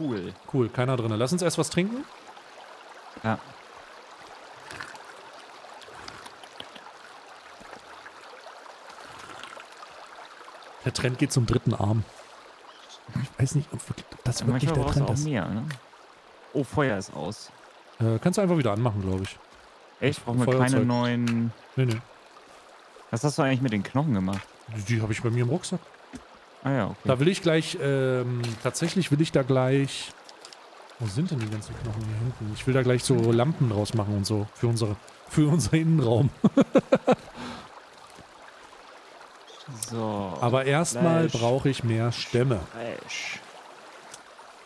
Cool. Cool, keiner drin. Lass uns erst was trinken. Ja. Der Trend geht zum dritten Arm. Ich weiß nicht, ob das wirklich Manchmal der Trend auch ist. mehr, ne? Oh, Feuer ist aus. Äh, kannst du einfach wieder anmachen, glaube ich. Echt? Brauchen wir keine neuen... Nee, nee. Was hast du eigentlich mit den Knochen gemacht? Die, die habe ich bei mir im Rucksack. Ah ja, okay. Da will ich gleich, ähm, tatsächlich will ich da gleich. Wo sind denn die ganzen Knochen hier hinten? Ich will da gleich so Lampen draus machen und so. Für unsere, für unser Innenraum. So. Aber erstmal brauche ich mehr Stämme. Fleisch.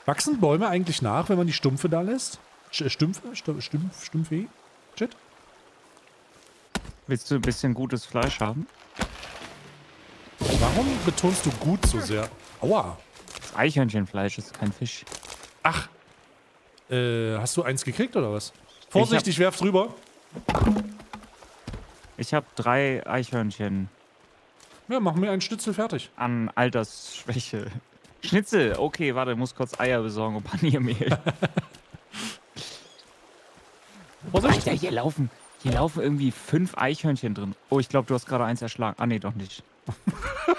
Wachsen Bäume eigentlich nach, wenn man die Stumpfe da lässt? Sch- Stümpfe? Stu- Stumpf, Stumpfe? Shit. Willst du ein bisschen gutes Fleisch haben? Warum betonst du gut so sehr? Aua. Das Eichhörnchenfleisch ist kein Fisch. Ach. Äh, hast du eins gekriegt oder was? Vorsicht, ich, werf's rüber. Ich habe drei Eichhörnchen Ja, machen wir einen Schnitzel fertig. an Altersschwäche. Schnitzel, okay, warte, muss kurz Eier besorgen und Paniermehl. Vorsicht. Alter, hier laufen, hier laufen irgendwie fünf Eichhörnchen drin. Oh, ich glaube, du hast gerade eins erschlagen. Ah, nee, doch nicht.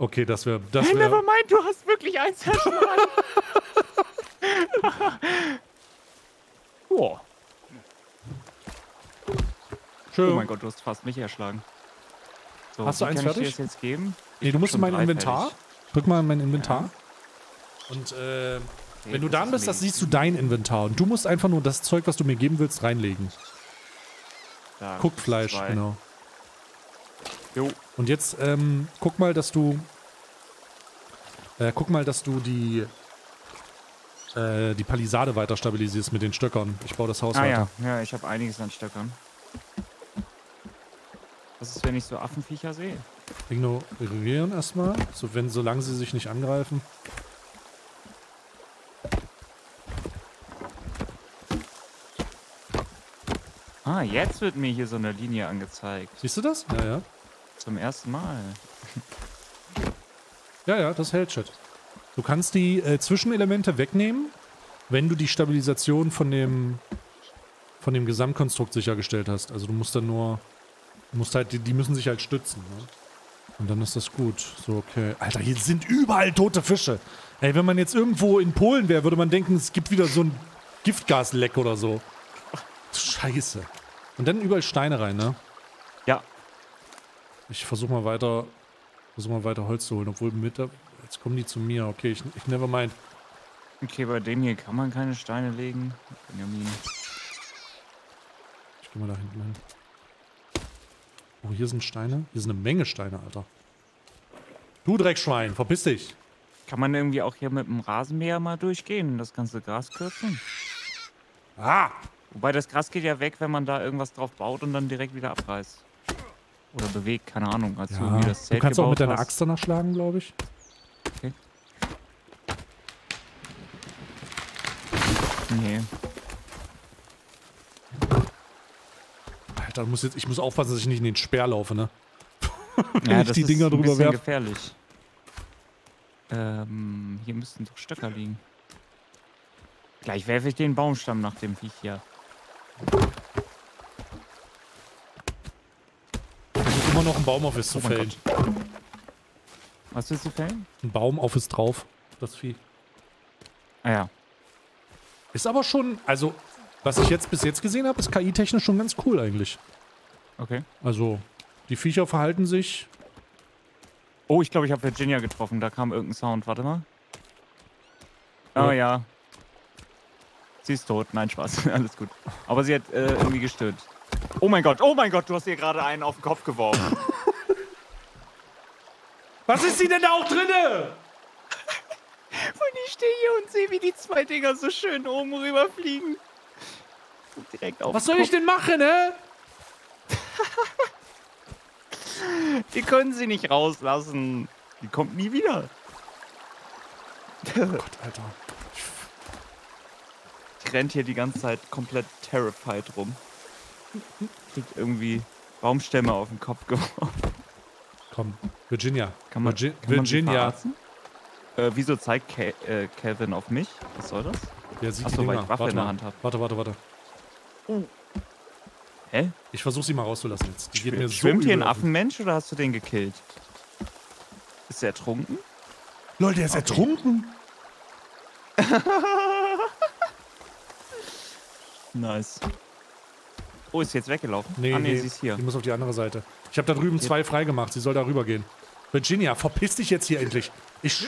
Okay, das wäre. Das Hey, wär, nevermind, du hast wirklich eins erschlagen. Boah. schön. Oh mein Gott, du hast fast mich erschlagen. So, Hast du eins kann ich dir fertig? das jetzt geben? Nee, du musst in mein Inventar. fertig. Drück mal in mein Inventar. Und äh, Nee, wenn du da ist bist, das siehst du dein Inventar. Und du musst einfach nur das Zeug, was du mir geben willst, reinlegen. Da, Guckfleisch, genau. Jo. Und jetzt ähm, guck mal, dass du. Äh, guck mal, dass du die. Äh, die Palisade weiter stabilisierst mit den Stöckern. Ich baue das Haus Ah weiter. ja, ja, ich habe einiges an Stöckern. Was ist, wenn ich so Affenviecher sehe? Ignorieren erstmal. So, wenn, solange sie sich nicht angreifen. Ah, jetzt wird mir hier so eine Linie angezeigt. Siehst du das? Ja, ja. Zum ersten Mal. Ja, ja, das hält shit. Du kannst die äh, Zwischenelemente wegnehmen, wenn du die Stabilisation von dem von dem Gesamtkonstrukt sichergestellt hast. Also du musst dann nur du musst halt die, die müssen sich halt stützen, ne? Und dann ist das gut. So okay. Alter, hier sind überall tote Fische. Ey, wenn man jetzt irgendwo in Polen wäre, würde man denken, es gibt wieder so ein Giftgasleck oder so. Scheiße. Und dann überall Steine rein, ne? Ja, Ich versuche mal weiter, versuch mal weiter Holz zu holen, obwohl mit der, jetzt kommen die zu mir. Okay, ich, ich never mind. okay, bei dem hier kann man keine Steine legen. Benjamin. Ich gehe mal da hinten hin. Oh, hier sind Steine. Hier sind eine Menge Steine, Alter. Du Dreckschwein, verpiss dich. Kann man irgendwie auch hier mit dem Rasenmäher mal durchgehen und das ganze Gras kürzen? Ah! Wobei das Gras geht ja weg, wenn man da irgendwas drauf baut und dann direkt wieder abreißt. Oder bewegt, keine Ahnung. Als du Ja, irgendwie das du Zelt kannst auch mit deiner hast. Axt danach schlagen, glaube ich. Nee. Alter, muss jetzt, ich muss aufpassen, dass ich nicht in den Speer laufe, ne? ja, ich das die ist Dinger ein drüber bisschen werf. gefährlich. Ähm, hier müssten doch Stöcker liegen. Gleich werfe ich den Baumstamm nach dem Viech hier. Immer noch ein Baumoffice zu Oh fällen. Was willst du fällen? Ein Baumoffice drauf, das Vieh. Ah ja. Ist aber schon, also, was ich jetzt bis jetzt gesehen habe, ist KI-technisch schon ganz cool eigentlich. Okay. Also, die Viecher verhalten sich. Oh, ich glaube, ich habe Virginia getroffen. Da kam irgendein Sound. Warte mal. Oh Ja. ja. Sie ist tot. Nein, Spaß. Alles gut. Aber sie hat äh, irgendwie gestört. Oh mein Gott, oh mein Gott, du hast ihr gerade einen auf den Kopf geworfen. Was ist sie denn da auch drinne? Und ich stehe hier und sehe, wie die zwei Dinger so schön oben rüber fliegen. Und direkt auf Was soll ich denn machen, ne? Wir können sie nicht rauslassen. Die kommt nie wieder. Gott, Alter. Die rennt hier die ganze Zeit komplett terrified rum. Kriegt irgendwie Baumstämme auf den Kopf geworfen. Komm, Virginia. Kann man, Virgi kann man Virginia. Äh, wieso zeigt Ke äh, Calvin auf mich? Was soll das? Der sieht Ach die so, weil Dinger. ich Waffe warte in der mal. Hand hab. Warte, warte, warte. Hä? Ich versuche sie mal rauszulassen jetzt. Die geht mir so Schwimmt hier ein Affenmensch oder hast du den gekillt? Ist er ertrunken? Lol, der ist ertrunken. Nice. Oh, ist sie jetzt weggelaufen? Nee, ah, nee, nee, sie ist hier. Die muss auf die andere Seite. Ich habe da drüben zwei freigemacht. Sie soll da rüber gehen. Virginia, verpiss dich jetzt hier endlich. Ich sch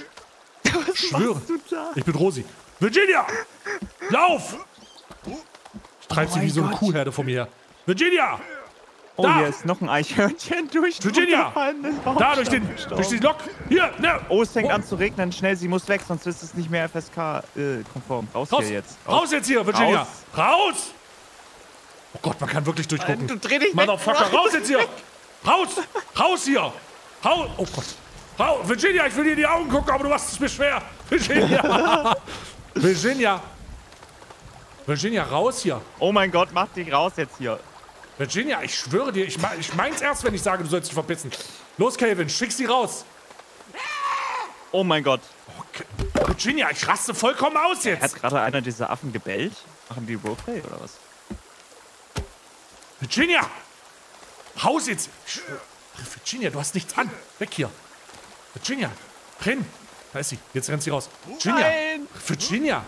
schwöre. du da? Ich bin Rosi. Virginia! Lauf! Ich treib Oh sie wie so eine Gott. Kuhherde vor mir her. Virginia! Oh, Da! hier ist noch ein Eichhörnchen durch den Virginia! Da, durch, den, durch die Lok! Hier! Ne! Oh, es fängt an zu regnen. Schnell, sie muss weg, sonst ist es nicht mehr FSK-konform. raus, Raus! hier jetzt. Raus jetzt hier, Virginia! Raus. Raus! Oh Gott, man kann wirklich durchgucken. Du dreh dich weg. Motherfucker, raus jetzt hier! Raus! Raus hier! Raus! Oh Gott! Raus! Virginia, ich will dir in die Augen gucken, aber du machst es mir schwer! Virginia! Virginia! Virginia, raus hier! Oh mein Gott, mach dich raus jetzt hier. Virginia, ich schwöre dir, ich, mein, ich mein's erst, wenn ich sage, du sollst dich verpissen. Los, Calvin, schick sie raus! Oh mein Gott. Okay. Virginia, ich raste vollkommen aus Hat jetzt! gerade einer dieser Affen gebellt? Machen die Roleplay oder was? Virginia! Raus jetzt! Virginia, du hast nichts an! Weg hier! Virginia! Renn! Da ist sie. Jetzt rennt sie raus. Virginia! Nein! Virginia!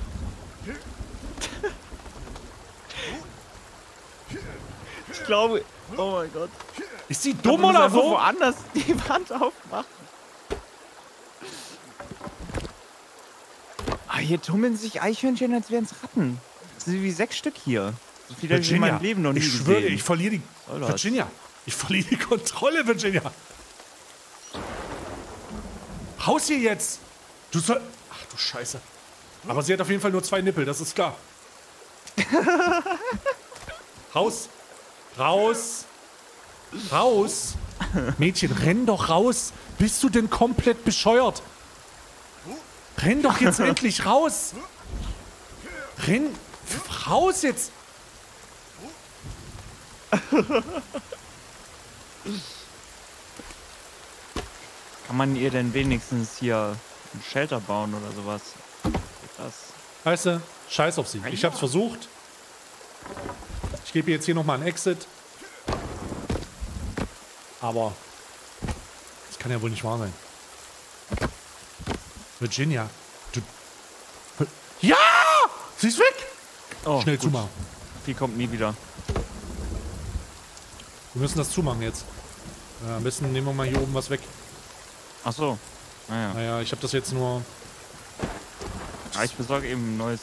Ich glaube. Oh mein Gott. Ist sie Du dumm musst oder so? woanders die Wand aufmachen. Ah, hier tummeln sich Eichhörnchen, als wären es Ratten. Das sind wie sechs Stück hier. So in Virginia, meinem Leben noch nie ich schwöre, gesehen. ich verliere die... Das? Virginia, ich verliere die Kontrolle, Virginia. Raus hier jetzt! Du soll... Ach du Scheiße. Aber sie hat auf jeden Fall nur zwei Nippel, das ist klar. Raus! Raus! Raus! Mädchen, renn doch raus! Bist du denn komplett bescheuert? Renn doch jetzt endlich raus! Renn raus jetzt! Kann man ihr denn wenigstens hier ein Shelter bauen oder sowas? Das. Weißt du, scheiß auf sie. Ich hab's versucht. Ich gebe ihr jetzt hier nochmal einen Exit. Aber das kann ja wohl nicht wahr sein. Virginia, du... Ja! Sie ist weg! Oh, Schnell gut. zumachen. Die kommt nie wieder. Wir müssen das zumachen jetzt. Ja, am besten nehmen wir mal hier oben was weg. Ach so. Naja. Naja, ich habe das jetzt nur Ah, ich besorge eben ein neues.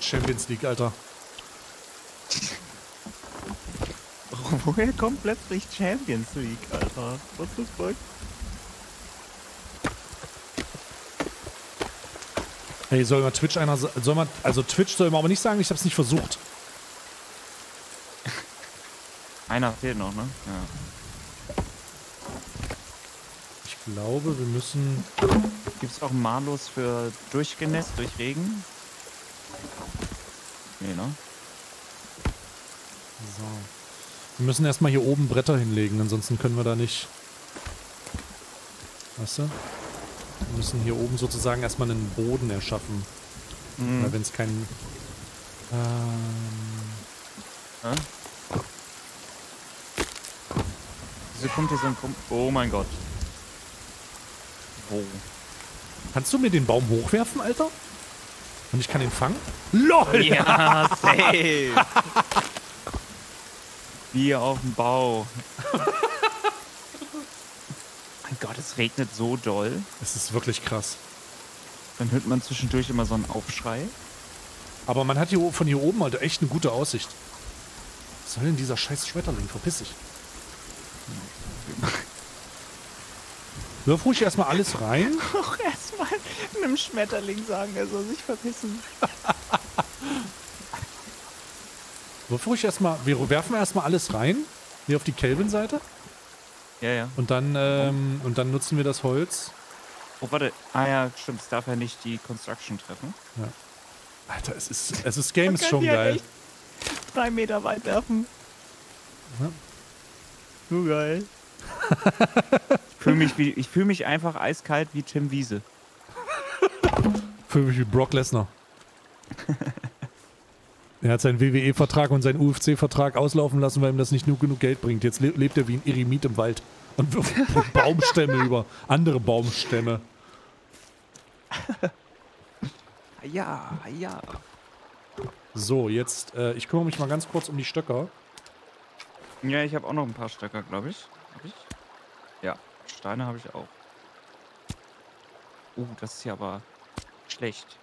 Champions League, Alter. Woher kommt plötzlich Champions League, Alter? What the fuck? Hey, soll mal Twitch einer... Soll man, also Twitch soll man aber nicht sagen, ich hab's nicht versucht. Einer fehlt noch, ne? Ja. Ich glaube, wir müssen... Gibt's auch Malus für durchgenässt durch Regen? Nee, ne? So. Wir müssen erstmal hier oben Bretter hinlegen, ansonsten können wir da nicht. Weißt du? Wir müssen hier oben sozusagen erstmal einen Boden erschaffen. Mhm. Weil wenn es kein. Ähm, Hä? Wieso kommt hier so ein Kom Oh mein Gott. Wo? kannst du mir den Baum hochwerfen, Alter? Und ich kann ihn fangen? LOL! Ja, safe! Wie auf dem Bau. mein Gott, es regnet so doll. Es ist wirklich krass. Dann hört man zwischendurch immer so einen Aufschrei. Aber man hat hier von hier oben, Alter, echt eine gute Aussicht. Was soll denn dieser scheiß Schmetterling? Verpiss dich. Wirf ruhig erstmal alles rein. Auch erstmal einem Schmetterling sagen, er soll sich verpissen. Wirf ruhig erstmal. Wir werfen erstmal alles rein. Hier auf die Kelvin-Seite. Ja, ja. Und dann, ähm, und dann nutzen wir das Holz. Oh, warte. Ah ja, stimmt. Es darf ja nicht die Construction treffen. Alter, es ist, es ist Game ist schon geil. Drei Meter weit werfen. Ja. So geil. Ich fühle mich, wie- ich fühl mich einfach eiskalt wie Tim Wiese. Für mich wie Brock Lesnar. er hat seinen WWE-Vertrag und seinen UFC-Vertrag auslaufen lassen, weil ihm das nicht nur genug Geld bringt. Jetzt le lebt er wie ein Eremit im Wald und wirft Baumstämme über andere Baumstämme. Ja, ja. So, jetzt, äh, ich kümmere mich mal ganz kurz um die Stöcker. Ja, ich habe auch noch ein paar Stöcker, glaube ich. Ich? Ja, Steine habe ich auch. Uh, das ist ja aber schlecht.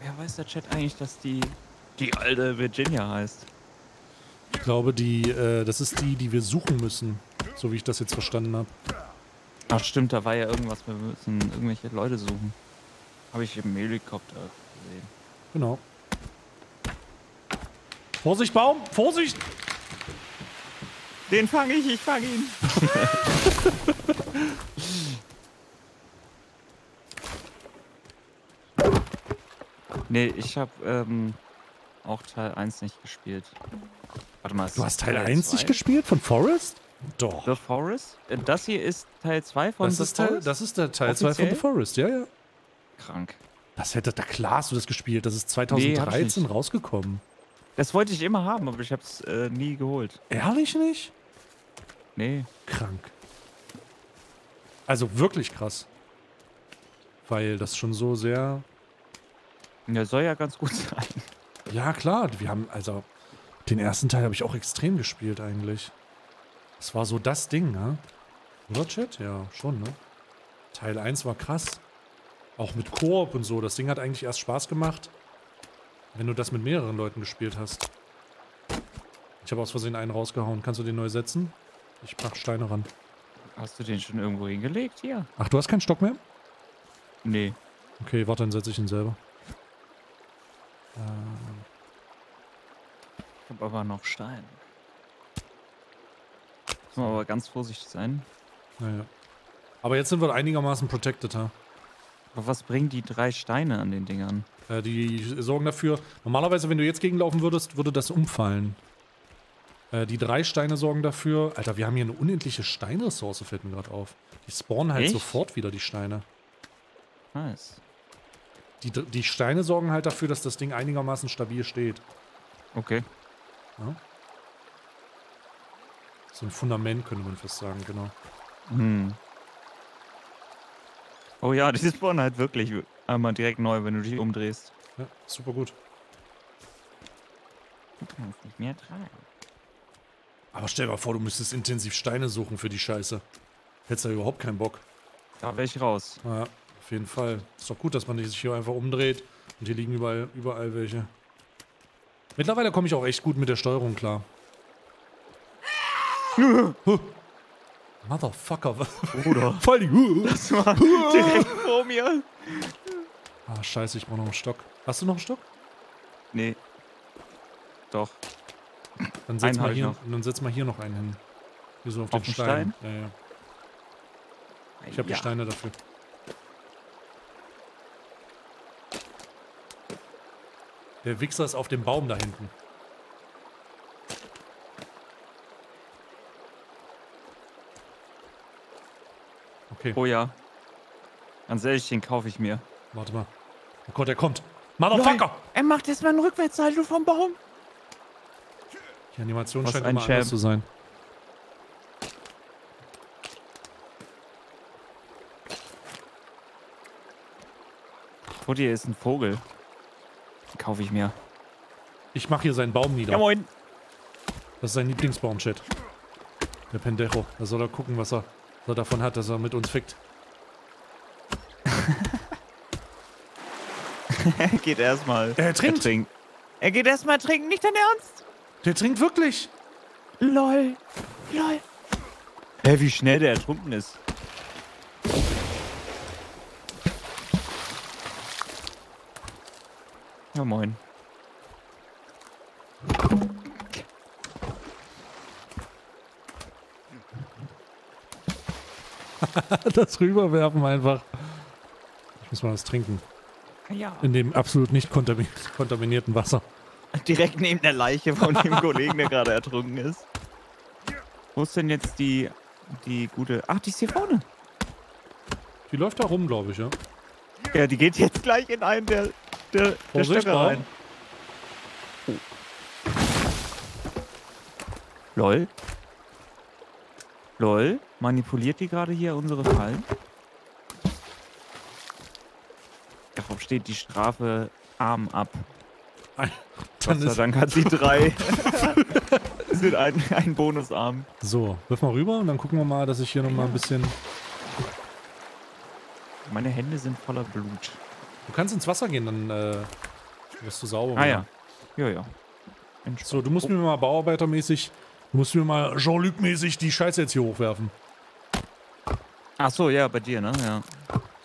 Wer weiß der Chat eigentlich, dass die die alte Virginia heißt? Ich glaube, die, äh, das ist die, die wir suchen müssen, so wie ich das jetzt verstanden habe. Ach stimmt, da war ja irgendwas, wir müssen irgendwelche Leute suchen. Habe ich im Helikopter gesehen. Genau. Vorsicht, Baum! Vorsicht! Den fange ich, ich fange ihn. nee, ich habe ähm, auch Teil 1 nicht gespielt. Warte mal, ist Du hast Teil 1 nicht2? gespielt von Forest? Doch. The Forest? Das hier ist Teil 2 von Das The ist, Teil, Forest? das ist der Teil 2 von? The Forest, ja, ja. Krank. Das hätte, da klar hast du das gespielt. Das ist Nee, hab ich 2013 nicht. rausgekommen. Das wollte ich immer haben, aber ich habe es äh, nie geholt. Ehrlich nicht? Nee. Krank. Also wirklich krass. Weil das schon so sehr. Ja, soll ja ganz gut sein. Ja, klar. Wir haben, also. Den ersten Teil habe ich auch extrem gespielt eigentlich. Das war so das Ding, ne? Oder, Chat? Ja, schon, ne? Teil 1 war krass. Auch mit Koop und so. Das Ding hat eigentlich erst Spaß gemacht, wenn du das mit mehreren Leuten gespielt hast. Ich habe aus Versehen einen rausgehauen. Kannst du den neu setzen? Ich mach Steine ran. Hast du den schon irgendwo hingelegt? Hier. Ach, du hast keinen Stock mehr? Nee. Okay, warte, dann setze ich ihn selber. Ähm, Ich habe aber noch Stein. Muss man aber ganz vorsichtig sein. naja. Aber jetzt sind wir einigermaßen protected, ha? Aber was bringen die drei Steine an den Dingern? Äh, die sorgen dafür. Normalerweise, wenn du jetzt gegenlaufen würdest, würde das umfallen. Äh, die drei Steine sorgen dafür. Alter, wir haben hier eine unendliche Steinressource, fällt mir gerade auf. Die spawnen halt Echt? sofort wieder, die Steine. Nice. Die, die Steine sorgen halt dafür, dass das Ding einigermaßen stabil steht. Okay. So ein Fundament, könnte man fast sagen, genau. Hm. Oh ja, die spawnen halt wirklich einmal direkt neu, wenn du dich umdrehst. Ja, super gut. Du kannst nicht mehr tragen. Aber stell dir mal vor, du müsstest intensiv Steine suchen für die Scheiße. Hättest da überhaupt keinen Bock. Da wäre ich raus. Ja, auf jeden Fall. Ist doch gut, dass man sich hier einfach umdreht. Und hier liegen überall, überall welche. Mittlerweile komme ich auch echt gut mit der Steuerung klar. Motherfucker. Bruder. Voll die. Das war direkt vor mir. Ah, scheiße, ich brauche noch einen Stock. Hast du noch einen Stock? Nee. Doch. Dann setz, Einen mal hier, noch. dann setz mal hier noch einen hin. Hier so auf, Auf den den Stein. Ja, ja. Ich habe ja. die Steine dafür. Der Wichser ist auf dem Baum da hinten. Okay, Oh ja. Ganz ehrlich, den kaufe ich mir. warte mal. Oh Gott, er kommt. Motherfucker! Er macht jetzt mal einen Rückwärtssalto vom Baum. Die Animation Was scheint ein immer anders zu sein. Vor dir ist ein Vogel. Den kaufe ich mir. Ich mache hier seinen Baum nieder. Ja, moin. Das ist sein Lieblingsbaum, Chat. Der Pendejo. Da soll er gucken, was er, er davon hat, dass er mit uns fickt. Er geht erstmal. Er trinkt. trinkt. Er geht erstmal trinken, nicht dein Ernst? Der trinkt wirklich. Lol. Lol. Hä, wie schnell der ertrunken ist. Ja, moin. das rüberwerfen einfach. Ich Muss man was trinken. Ja. In dem absolut nicht kontamin kontaminierten Wasser. Direkt neben der Leiche von dem Kollegen, der gerade ertrunken ist. Wo ist denn jetzt die, die gute... Ach, die ist hier vorne. Die läuft da rum, glaube ich, ja. Ja, die geht jetzt gleich in einen der, der, der Stöcke rein. Oh. Lol. Lol. Manipuliert die gerade hier unsere Fallen? Darauf steht die Strafe Arm ab. Dann Gott sei Dank hat sie drei. es wird ein, ein Bonusarm. so, wirf mal rüber und dann gucken wir mal, dass ich hier nochmal ein bisschen... Meine Hände sind voller Blut. Du kannst ins Wasser gehen, dann äh, wirst du sauber. Ah ja. Ja, ja. So, du musst mir mal bauarbeitermäßig, du musst mir mal Jean-Luc-mäßig die Scheiße jetzt hier hochwerfen. Ach so, ja, bei dir, ne? Ja.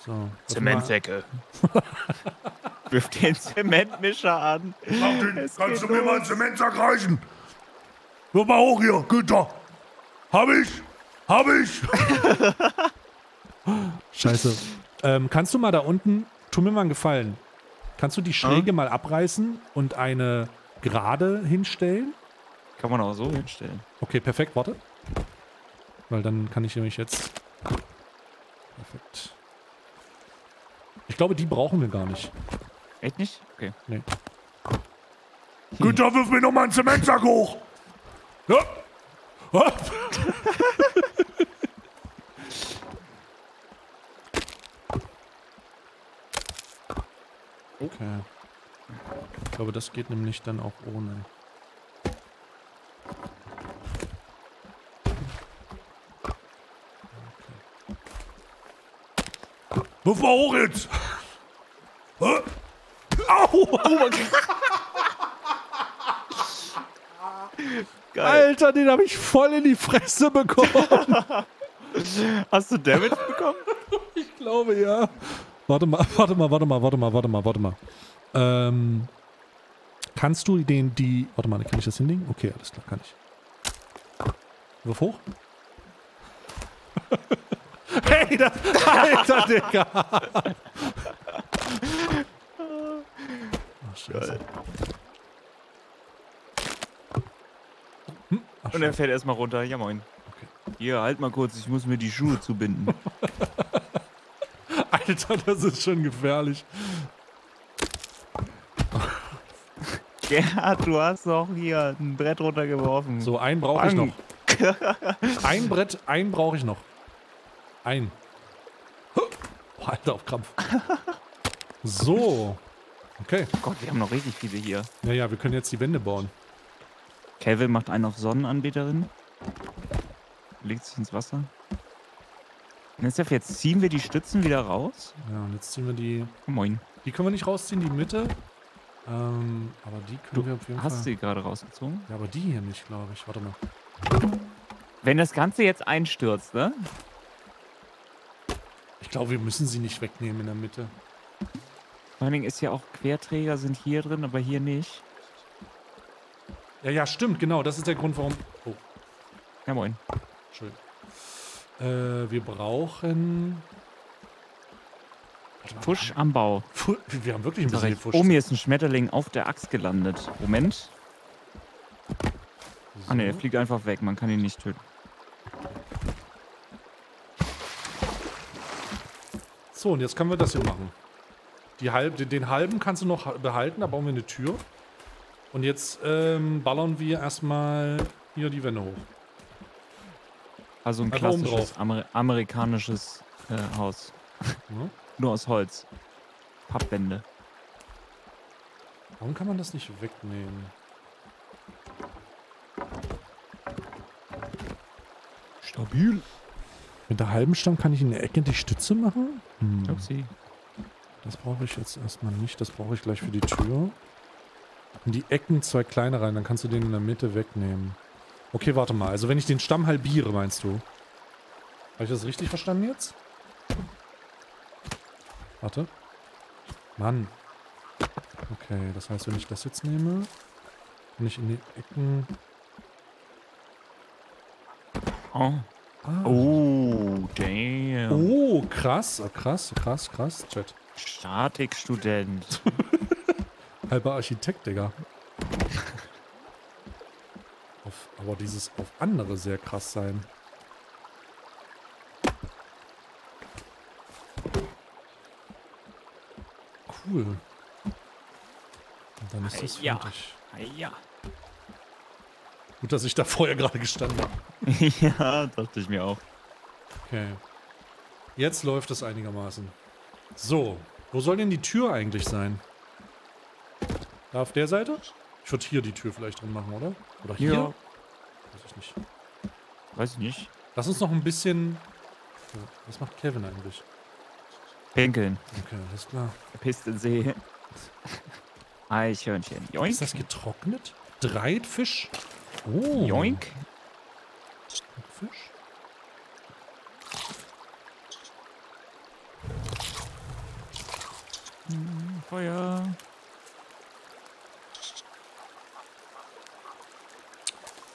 So. Zementsäcke. Wirf den Zementmischer an. Martin, Es kannst du mir mal einen los. Zementsack reichen? Hör mal hoch hier, Günther. Hab ich? Hab ich? Scheiße. Ähm, kannst du mal da unten, tu mir mal einen Gefallen. Kannst du die Schräge mal abreißen und eine gerade hinstellen? Kann man auch so hinstellen. Okay, perfekt, warte. Weil dann kann ich nämlich jetzt. Perfekt. Ich glaube, die brauchen wir gar nicht. Echt nicht? Okay. Nee. Günther, wirf mir noch mal einen Zementsack hoch. Ja. Okay. Ich glaube, das geht nämlich dann auch ohne. Mal hoch jetzt. Hä? Geil. Alter, den habe ich voll in die Fresse bekommen. Hast du Damage bekommen? ich glaube, ja. Warte mal, warte mal, warte mal, warte mal, warte mal, warte mal. Ähm, kannst du den, die... Warte mal, kann ich das hinlegen? Okay, alles klar, kann ich. Wirf hoch. Hey, das... Alter, Digga. Ach, scheiße. Hm? Ach, Und er fährt erstmal runter. Ja, moin. Okay. Hier, halt mal kurz. Ich muss mir die Schuhe zubinden. Alter, das ist schon gefährlich. Gerhard, du hast doch hier ein Brett runtergeworfen. So, einen brauche ich noch. Ein Brett, einen brauche ich noch. Ein. Boah, Alter, auf Krampf. So. Okay. Gott, wir haben noch richtig viele hier. Naja, wir können jetzt die Wände bauen. Kevin macht einen auf Sonnenanbeterin. Legt sich ins Wasser. Nestef, jetzt ziehen wir die Stützen wieder raus. Ja, und jetzt ziehen wir die. Moin. Die können wir nicht rausziehen, die Mitte. Ähm, aber die können wir auf jeden Hast Fall. du die gerade rausgezogen? Ja, aber die hier nicht, glaube ich. Warte mal. Wenn das Ganze jetzt einstürzt, ne? Ich glaube, wir müssen sie nicht wegnehmen in der Mitte. Vor allen Dingen ist ja auch Querträger sind hier drin, aber hier nicht. Ja, ja, stimmt, genau. Das ist der Grund, warum. Oh, Ja, moin. Entschuldigung. Äh, wir brauchen. Fusch am Bau. Fu wir haben wirklich ein bisschen. Fusch. Oh, mir ist ein Schmetterling auf der Axt gelandet. Moment. Ah ne, er So. fliegt einfach weg. Man kann ihn nicht töten. So, und jetzt können wir das hier machen. Die halb, den, den halben kannst du noch ha- behalten, da bauen wir eine Tür. Und jetzt ähm, ballern wir erstmal hier die Wände hoch. Also ein Einfach klassisches Amer amerikanisches äh, Haus. Ja? Nur aus Holz. Pappwände. Warum kann man das nicht wegnehmen? Stabil. Mit der halben Stamm kann ich in der Ecke die Stütze machen? Hm. Upsi. Das brauche ich jetzt erstmal nicht. Das brauche ich gleich für die Tür. In die Ecken zwei kleine rein, dann kannst du den in der Mitte wegnehmen. Okay, warte mal. Also wenn ich den Stamm halbiere, meinst du? Habe ich das richtig verstanden jetzt? Warte. Mann. Okay, das heißt, wenn ich das jetzt nehme, kann ich in die Ecken... Oh. Ah. Oh, damn. Oh, krass, ah, krass, krass, krass, Chat. Statikstudent. Halber Architekt, Digga. Auf, aber dieses auf andere sehr krass sein. Cool. Und dann ist das Ja. fertig. ja. Gut, dass ich da vorher gerade gestanden habe. ja, dachte ich mir auch. Okay. Jetzt läuft es einigermaßen. So, wo soll denn die Tür eigentlich sein? Da auf der Seite? Ich würde hier die Tür vielleicht drin machen, oder? Oder hier? Ja. Weiß ich nicht. Weiß ich nicht. Lass uns noch ein bisschen... Was macht Kevin eigentlich? Pinkeln. Okay, alles klar. Pisst in See. Eichhörnchen. Joink. Ist das getrocknet? Dreitfisch? Oh. Joink. Fisch? Feuer.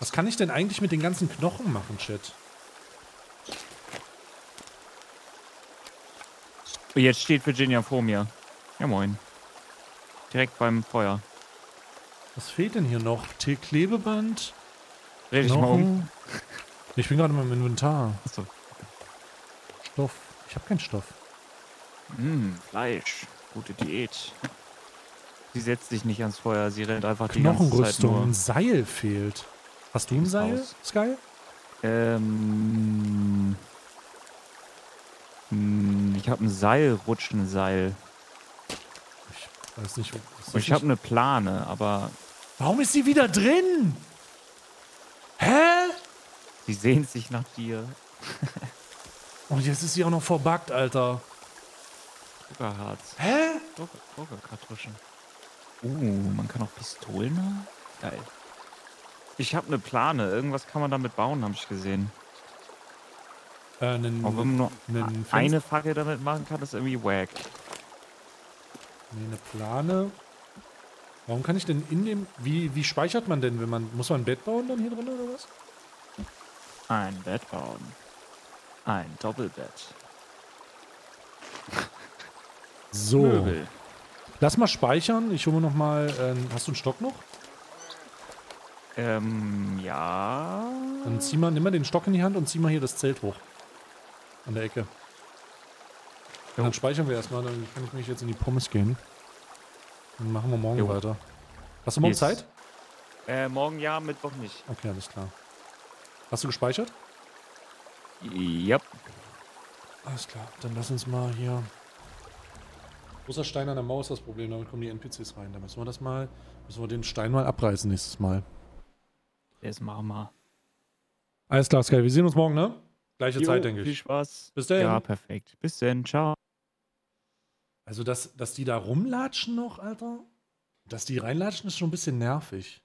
Was kann ich denn eigentlich mit den ganzen Knochen machen, Chat? Jetzt steht Virginia vor mir. Ja, moin. Direkt beim Feuer. Was fehlt denn hier noch? T-Klebeband? Dreh dich mal um. Knochen? Ich bin gerade in meinem Inventar. Achso. Stoff. Ich habe keinen Stoff. Mm, Fleisch. Gute Diät. Sie setzt sich nicht ans Feuer, sie rennt einfach die ganze Zeit Knochenrüstung. nur. Ein Seil fehlt. Hast du ein Seil, Haus. Sky? Ähm. hm, Ich habe ein Seilrutschenseil. Ich weiß nicht. ich habe eine Plane, aber Warum ist sie wieder drin? Sie sehnt sich nach dir. Und jetzt ist sie auch noch verbuggt, Alter. Zuckerharz. Hä? Zucker- Zuckerkartuschen. Uh, man kann auch Pistolen haben? Geil. Ich habe eine Plane. Irgendwas kann man damit bauen, habe ich gesehen. Äh, einen, Auch wenn man nur einen eine Fackel damit machen kann, ist irgendwie wack. Nee, eine Plane. Warum kann ich denn in dem. Wie, wie speichert man denn, wenn man. Muss man ein Bett bauen dann hier drin oder was? Ein Bett bauen. Ein Doppelbett. So. Möbel. Lass mal speichern. Ich hole mir nochmal. Ähm, hast du einen Stock noch? Ähm, ja. Dann zieh mal, nimm mal den Stock in die Hand und zieh mal hier das Zelt hoch. An der Ecke. Und dann speichern wir erstmal, dann kann ich mich jetzt in die Pommes gehen. Dann machen wir morgen Jo. weiter. Hast du morgen Yes. Zeit? Äh, morgen ja, Mittwoch nicht. Okay, alles klar. Hast du gespeichert? Yep. Alles klar. Dann lass uns mal hier. Großer Stein an der Mauer ist das Problem, damit kommen die NPCs rein. Da müssen wir das mal, müssen wir den Stein mal abreißen nächstes Mal. Das machen wir. Alles klar, Sky. Wir sehen uns morgen, ne? Gleiche Jo, Zeit, denke Viel ich. Spaß. Bis dann. Ja, perfekt. Bis dann. Ciao. Also, dass, dass die da rumlatschen noch, Alter? Dass die reinlatschen, ist schon ein bisschen nervig.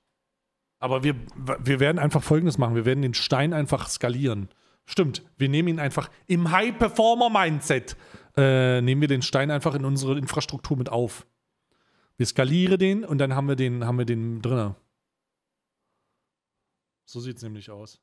Aber wir, wir werden einfach Folgendes machen. Wir werden den Stein einfach skalieren. Stimmt, wir nehmen ihn einfach im High-Performer-Mindset. Äh, nehmen wir den Stein einfach in unsere Infrastruktur mit auf. Wir skalieren den und dann haben wir den, haben wir den drinne. So sieht es nämlich aus.